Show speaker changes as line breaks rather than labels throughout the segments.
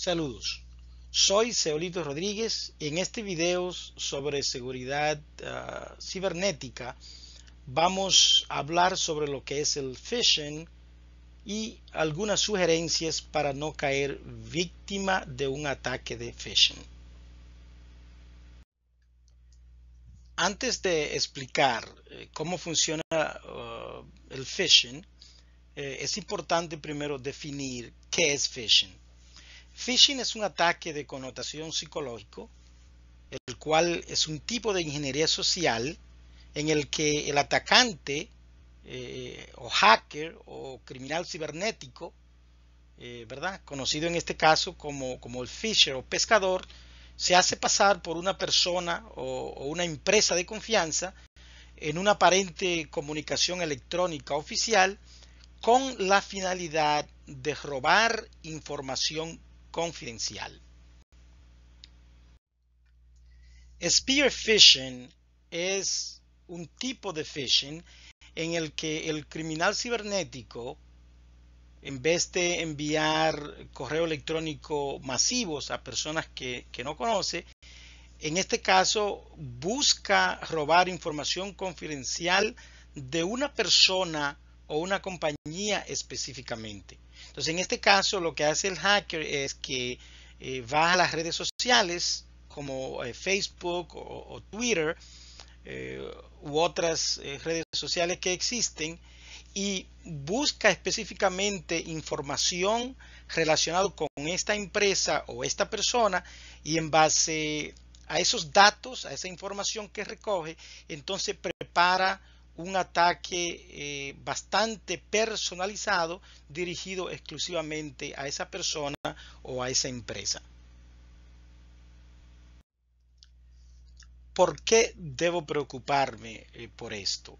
Saludos, soy Seolito Rodríguez y en este video sobre seguridad uh, cibernética vamos a hablar sobre lo que es el phishing y algunas sugerencias para no caer víctima de un ataque de phishing. Antes de explicar eh, cómo funciona uh, el phishing, eh, es importante primero definir qué es phishing. Phishing es un ataque de connotación psicológico, el cual es un tipo de ingeniería social en el que el atacante eh, o hacker o criminal cibernético, eh, ¿verdad? Conocido en este caso como, como el fisher o pescador, se hace pasar por una persona o, o una empresa de confianza en una aparente comunicación electrónica oficial con la finalidad de robar información confidencial. Spear phishing es un tipo de phishing en el que el criminal cibernético, en vez de enviar correo electrónico masivos a personas que, que no conoce, en este caso busca robar información confidencial de una persona o una compañía específicamente. Entonces, en este caso, lo que hace el hacker es que eh, va a las redes sociales como eh, Facebook o, Twitter eh, u otras redes sociales que existen y busca específicamente información relacionada con esta empresa o esta persona y en base a esos datos, a esa información que recoge, entonces prepara un ataque eh, bastante personalizado dirigido exclusivamente a esa persona o a esa empresa. ¿Por qué debo preocuparme eh, por esto?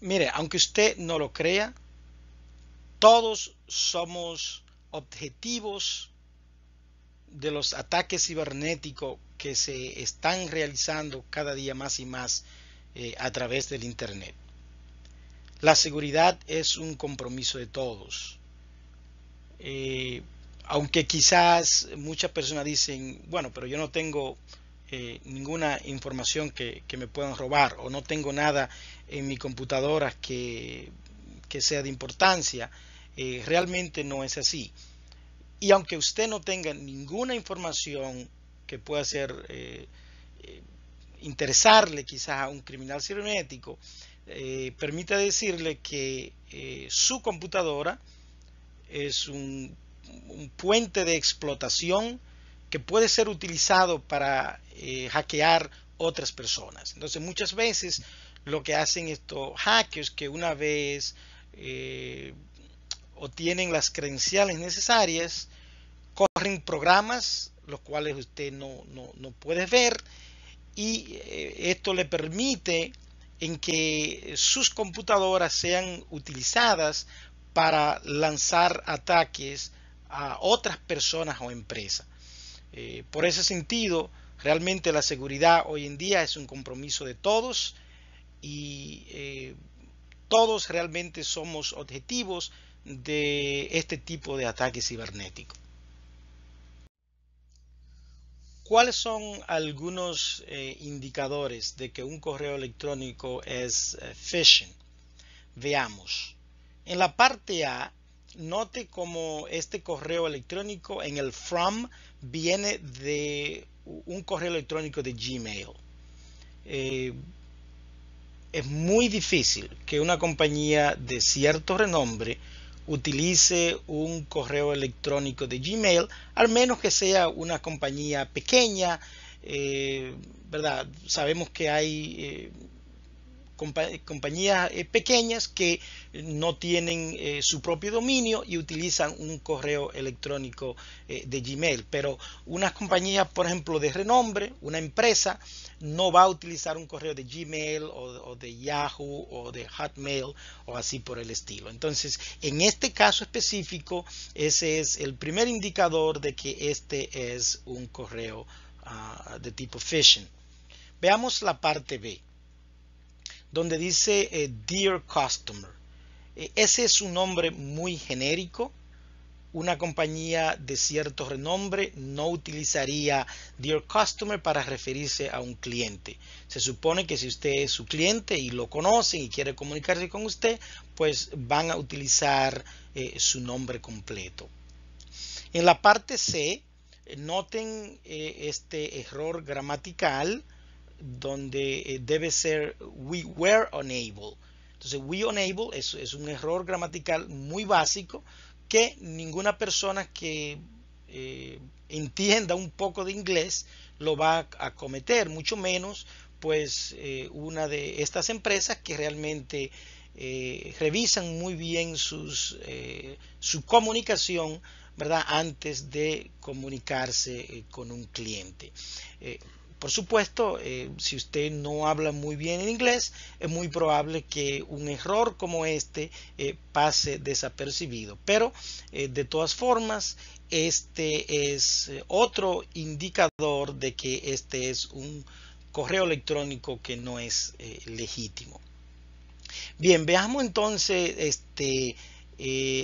Mire, aunque usted no lo crea, todos somos objetivos de los ataques cibernéticos que se están realizando cada día más y más eh, a través del Internet. La seguridad es un compromiso de todos. Eh, aunque quizás muchas personas dicen, bueno, pero yo no tengo eh, ninguna información que, me puedan robar o no tengo nada en mi computadora que, que sea de importancia, realmente no es así. Y aunque usted no tenga ninguna información que pueda ser interesarle quizás a un criminal cibernético, eh, permite decirle que eh, su computadora es un, puente de explotación que puede ser utilizado para eh, hackear otras personas. Entonces muchas veces lo que hacen estos hackers que una vez obtienen las credenciales necesarias, corren programas los cuales usted no, no, no puede ver y eh, esto le permite en que sus computadoras sean utilizadas para lanzar ataques a otras personas o empresas. Eh, por ese sentido, realmente la seguridad hoy en día es un compromiso de todos y eh, todos realmente somos objetivos de este tipo de ataques cibernéticos. ¿Cuáles son algunos eh, indicadores de que un correo electrónico es eh, phishing? Veamos. En la parte A, note cómo este correo electrónico en el from viene de un correo electrónico de Gmail. Eh, es muy difícil que una compañía de cierto renombre utilice un correo electrónico de Gmail, al menos que sea una compañía pequeña, eh, ¿verdad? Sabemos que hay eh, compañías eh, pequeñas que no tienen su propio dominio y utilizan un correo electrónico de Gmail, pero unas compañías, por ejemplo, de renombre, una empresa, no va a utilizar un correo de Gmail o, de Yahoo o de Hotmail o así por el estilo. Entonces, en este caso específico, ese es el primer indicador de que este es un correo ah, de tipo phishing. Veamos la parte B, donde dice eh, Dear Customer. Eh, ese es un nombre muy genérico una compañía de cierto renombre no utilizaría Dear Customer para referirse a un cliente. Se supone que si usted es su cliente y lo conocen y quiere comunicarse con usted, pues van a utilizar eh, su nombre completo. En la parte C, noten este error gramatical donde eh, debe ser we were unable. Entonces, we unable es, un error gramatical muy básico que ninguna persona que eh, entienda un poco de inglés lo va a cometer, mucho menos pues eh, una de estas empresas que realmente revisan muy bien sus, su comunicación ¿verdad? antes de comunicarse con un cliente. Por supuesto, eh, si usted no habla muy bien en inglés, es muy probable que un error como este eh, pase desapercibido. Pero eh, de todas formas, este es otro indicador de que este es un correo electrónico que no es legítimo. Bien, veamos entonces este,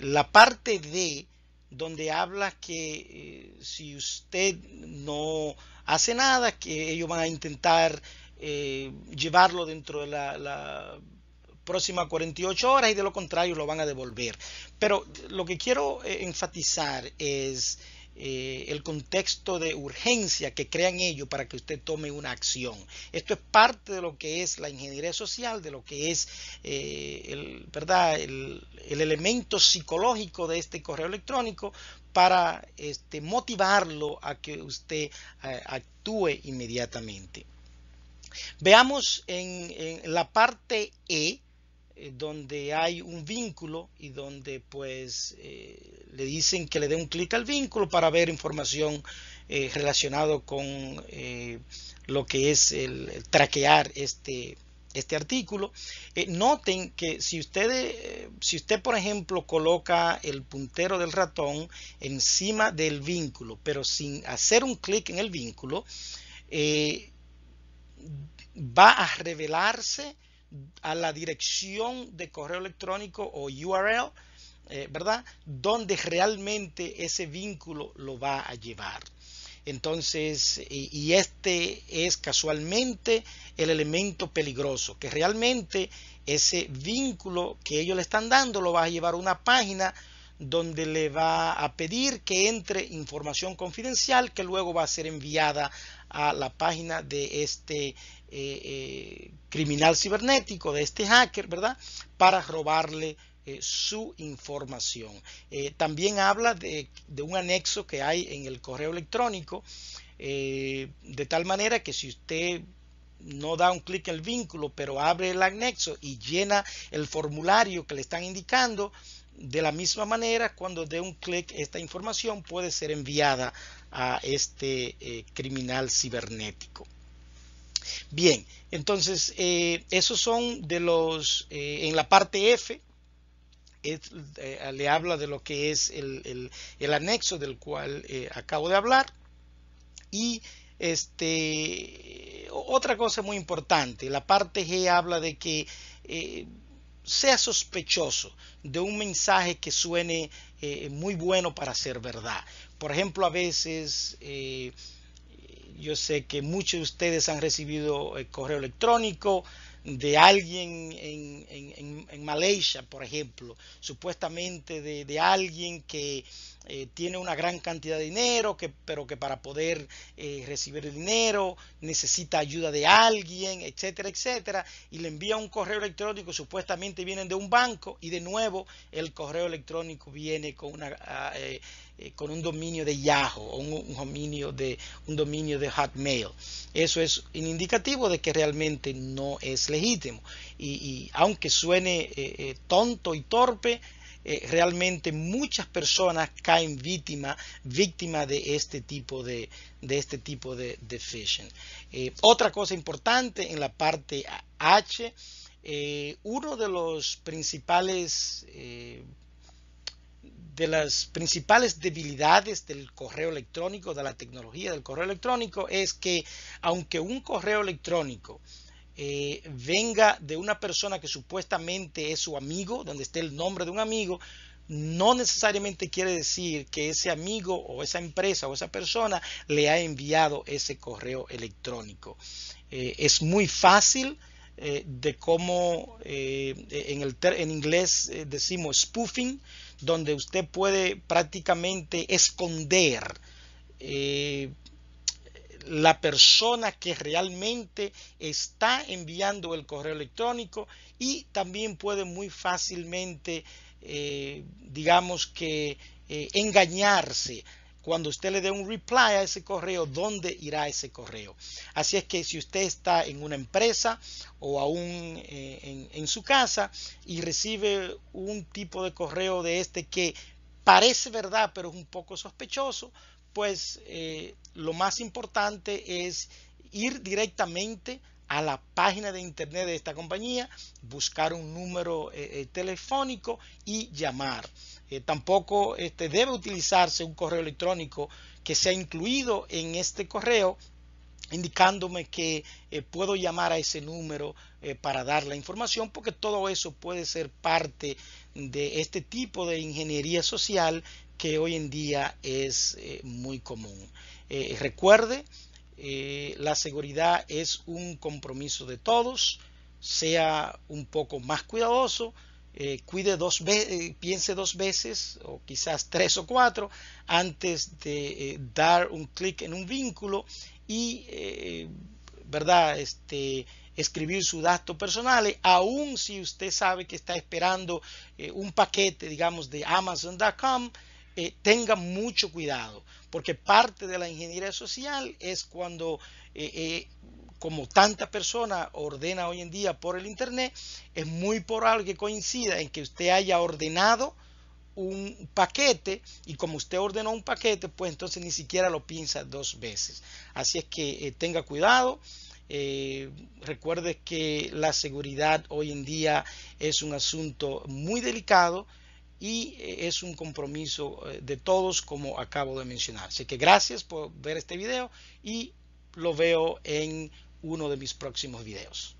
la parte de donde habla que si usted no hace nada, que ellos van a intentar eh, llevarlo dentro de la, la próxima 48 horas y de lo contrario lo van a devolver. Pero lo que quiero eh, enfatizar es eh, el contexto de urgencia que crean ellos para que usted tome una acción. Esto es parte de lo que es la ingeniería social, de lo que es el, ¿verdad? El, el, elemento psicológico de este correo electrónico para este, motivarlo a que usted eh, actúe inmediatamente. Veamos en, la parte E, eh, donde hay un vínculo y donde pues eh, le dicen que le dé un clic al vínculo para ver información relacionada con lo que es el traquear este, este artículo. Eh, noten que si usted, eh, si usted, por ejemplo, coloca el puntero del ratón encima del vínculo, pero sin hacer un clic en el vínculo, eh, va a revelarse a la dirección de correo electrónico o URL, ¿verdad? Donde realmente ese vínculo lo va a llevar. Entonces, y, este es casualmente el elemento peligroso, que realmente ese vínculo que ellos le están dando lo va a llevar a una página donde le va a pedir que entre información confidencial que luego va a ser enviada a la página de este eh, eh, criminal cibernético, de este hacker, ¿verdad? Para robarle eh, su información. Eh, también habla de, un anexo que hay en el correo electrónico, eh, de tal manera que si usted no da un clic en el vínculo, pero abre el anexo y llena el formulario que le están indicando, de la misma manera, cuando dé un clic, esta información puede ser enviada a este criminal cibernético. Bien, entonces, esos son de los, en la parte F, eh, le habla de lo que es el, anexo del cual eh, acabo de hablar. Y este, otra cosa muy importante, la parte G habla de que eh, sea sospechoso de un mensaje que suene muy bueno para ser verdad. Por ejemplo, a veces yo sé que muchos de ustedes han recibido correo electrónico de alguien en, en, en, Malaysia, por ejemplo, supuestamente de, de alguien que eh, tiene una gran cantidad de dinero, que, pero que para poder eh, recibir el dinero necesita ayuda de alguien, etcétera, etcétera, y le envía un correo electrónico, supuestamente vienen de un banco, y de nuevo el correo electrónico viene con una... Ah, eh, con un dominio de Yahoo o un, dominio de un dominio de Hotmail. Eso es indicativo de que realmente no es legítimo. Y, aunque suene tonto y torpe, eh, realmente muchas personas caen víctima, víctima de este tipo de, de este tipo de, phishing. Eh, otra cosa importante en la parte H, eh, uno de los principales de las principales debilidades del correo electrónico, de la tecnología del correo electrónico, es que aunque un correo electrónico eh, venga de una persona que supuestamente es su amigo, donde esté el nombre de un amigo, no necesariamente quiere decir que ese amigo o esa empresa o esa persona le ha enviado ese correo electrónico. Eh, es muy fácil eh, de cómo eh, en, el en inglés decimos spoofing, donde usted puede prácticamente esconder la persona que realmente está enviando el correo electrónico y también puede muy fácilmente eh, digamos que eh, engañarse cuando usted le dé un reply a ese correo, ¿dónde irá ese correo? Así es que si usted está en una empresa o aún eh, en, su casa y recibe un tipo de correo de este que parece verdad, pero es un poco sospechoso, pues lo más importante es ir directamente a la página de internet de esta compañía, buscar un número eh, eh, telefónico y llamar. Eh, tampoco este, debe utilizarse un correo electrónico que sea incluido en este correo indicándome que puedo llamar a ese número para dar la información porque todo eso puede ser parte de este tipo de ingeniería social que hoy en día es muy común. recuerde eh, la seguridad es un compromiso de todos, sea un poco más cuidadoso, eh, cuide dos eh, piense dos veces o quizás tres o cuatro antes de dar un clic en un vínculo y, ¿verdad? Este, escribir sus datos personales, aun si usted sabe que está esperando un paquete, digamos, de Amazon.com, tenga mucho cuidado porque parte de la ingeniería social es cuando, eh, eh, como tanta persona ordena hoy en día por el Internet, es muy probable que coincida en que usted haya ordenado un paquete y como usted ordenó un paquete, pues entonces ni siquiera lo piensa dos veces. Así es que eh, tenga cuidado. recuerde que la seguridad hoy en día es un asunto muy delicado y eh, es un compromiso eh, de todos como acabo de mencionar. Así que gracias por ver este video y lo veo en uno de mis próximos videos.